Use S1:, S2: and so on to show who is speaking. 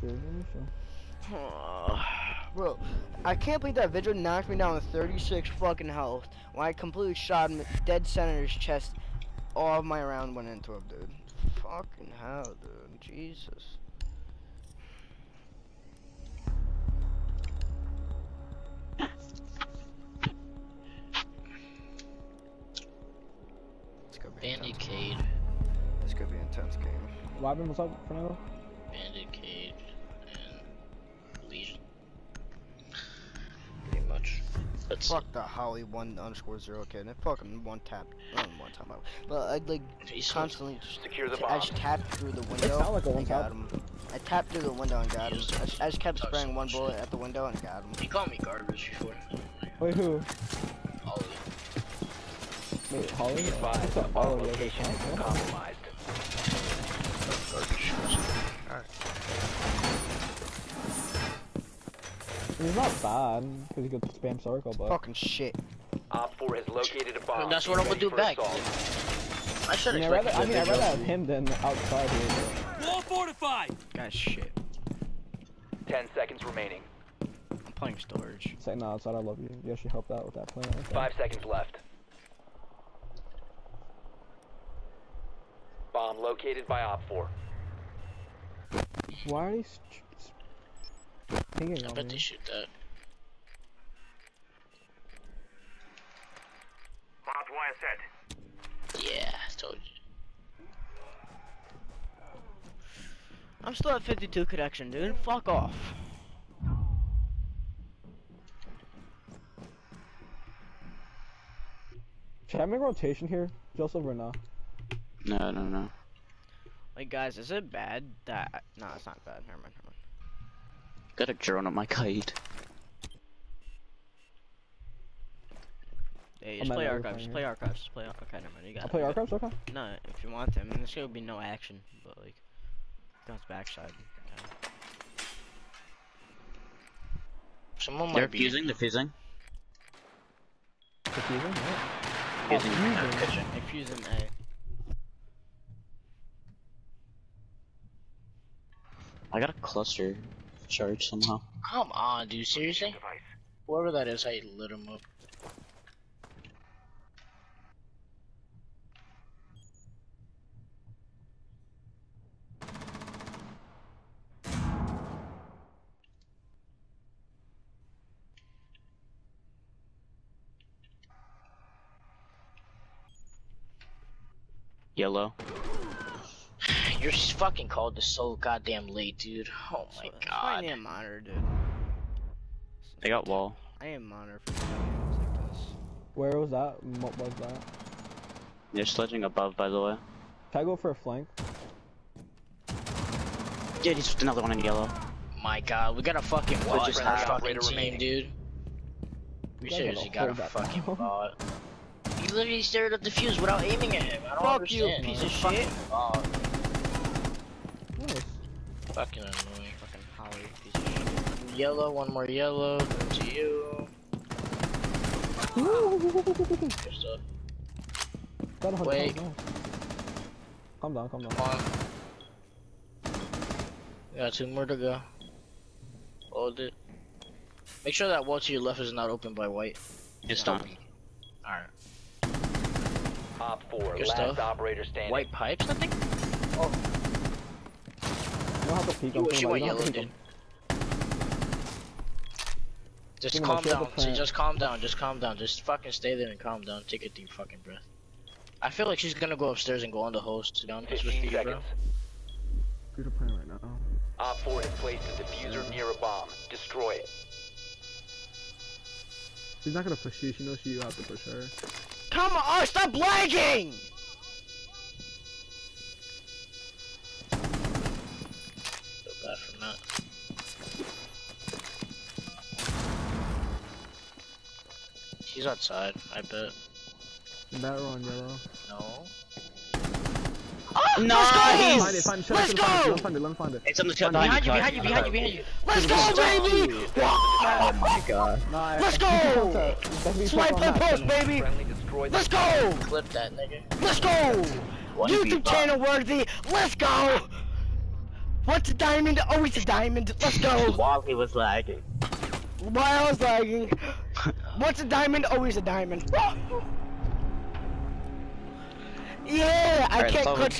S1: Bro, I can't believe that Vigil knocked me down with 36 fucking health when I completely shot him dead center of his chest. All of my round went into him, dude. Fucking hell, dude. Jesus. It's gonna be intense.
S2: Bandicade.
S1: It's gonna be an intense game.
S3: Robin, what's up, Fernando?
S2: Bandicade. That's
S1: Fuck the Holly one underscore zero kid. And fucking one tap, not one time out. But uh, I'd like
S2: He's
S1: constantly just
S4: Secure the
S1: t- I
S4: bomb.
S1: just tapped through the window.
S3: sound like a
S1: and
S3: one
S1: got
S3: tap.
S1: him. I tapped through the window and got him. I
S2: just-
S1: just, I just kept
S2: talks
S1: spraying
S2: so
S1: one bullet at the window and got him.
S2: He called me garbage before.
S3: Wait, who?
S2: Holly.
S3: Wait, Holly?
S4: Be
S3: What's
S4: advised,
S3: Holly?
S4: location has compromised.
S2: Garbage.
S3: It's not bad, because you could spam circle, but...
S1: Fucking shit.
S4: Op 4 has located a bomb.
S2: That's what I'm gonna do back. I should have
S3: I'd rather, I mean, I'd rather have
S2: him.
S3: him than outside here.
S5: Wall fortified!
S1: God, shit.
S4: 10 seconds remaining.
S1: I'm playing storage.
S3: Say no, outside, I love you. You actually helped out with that plan. Okay.
S4: 5 seconds left. Bomb located by Op 4.
S3: Why are they st- st- pinging
S2: I
S3: on
S2: bet
S3: me?
S2: they shoot that. Barbed wire set. Yeah, I told you.
S1: I'm still at 52 connection, dude. Fuck off.
S3: Should I make a rotation here, Joseph, or no?
S6: No, no, no.
S1: Like, guys, is it bad that? No, it's not bad. Never mind. Never mind.
S6: Got a drone on my kite.
S1: Hey,
S3: I'm
S1: just play
S3: another
S1: archives. Just play
S3: here.
S1: archives. Just play. Okay, never mind. You got
S3: I'll
S1: it.
S3: play archives, okay?
S1: No, if you want to. I mean, there's gonna be no action, but like, guns backside. Okay.
S2: Someone
S6: They're
S2: might be.
S6: fusing, they're fusing.
S3: Confusing? What?
S6: Fusing.
S3: Oh,
S2: Kitchen.
S1: If using A.
S6: I got a cluster charge somehow.
S2: Come on, dude. Seriously? Whoever that is, I lit him up.
S6: Yellow.
S2: You're s- fucking called this so goddamn late, dude. Oh my
S1: So- that's why I
S2: god.
S1: need a monitor, dude.
S6: They got wall.
S1: I need a monitor for games like this.
S3: Where was that? What was that?
S6: They're sledging above, by the way.
S3: Can I go for a flank?
S6: Yeah, he's just another one in yellow.
S2: My god, we got a fucking bot
S6: just
S2: in our
S4: have
S2: fucking team,
S4: remaining.
S2: dude. We
S3: You
S2: seriously
S3: gotta
S2: a fucking
S3: down.
S2: bot. He literally stared at the fuse without aiming at him. I don't
S1: Fuck you, piece of shit.
S2: Bot.
S3: Nice.
S2: Fucking annoying.
S1: Fucking Holly piece of shit.
S2: Yellow, one more yellow. Then to you. Good stuff.
S3: Got a hundred
S2: Wait.
S3: pounds, nice. Calm down, calm down.
S2: Come on. Got two more to go. Hold it. Make sure that wall to your left is not open by white.
S6: It's not.
S2: Alright.
S4: Op 4,
S2: Your
S4: last
S2: stuff.
S4: operator standing.
S2: White pipes, nothing?
S3: You oh. Don't have to peek on
S2: she went yellow,
S3: have to peek
S2: dude. Just
S3: Give
S2: calm down. See, just calm down. Just calm down. Just fucking stay there and calm down. Take a deep fucking breath. I feel like she's gonna go upstairs and go on the host. To be honest with
S4: 15
S2: you, bro.
S4: seconds.
S3: Screw plan right now.
S4: Op 4 has placed a defuser near a bomb. Destroy it.
S3: She's not gonna push you, she knows you have to push her.
S1: Come on! Oh, stop lagging!
S2: She's outside. I bet.
S3: Better on yellow.
S2: No.
S6: Ah, nice!
S3: Find it, find it, shut
S1: Let's
S3: up, shut up,
S1: go!
S3: Let him find it, let him find it.
S6: It's on the
S3: Behind
S6: behind,
S2: Behind
S6: you,
S2: you, behind you, behind you, behind you.
S1: Let's go, baby!
S6: Oh my god.
S3: Nah,
S1: Let's
S3: you
S1: go!
S3: have to- definitely
S1: Swipe
S3: focus on
S1: and
S3: that,
S1: post,
S3: Fernando.
S1: baby!
S4: Friendly destroyed
S1: Let's go!
S2: Clip that nigga.
S1: Let's go!
S6: One
S1: YouTube
S6: v five.
S1: channel worthy! Let's go! What's a diamond? Oh, Always a diamond. Let's go.
S6: While he was lagging.
S1: While I was lagging. What's a diamond? Oh, Always a diamond. Yeah, I
S6: Alright,
S1: can't clutch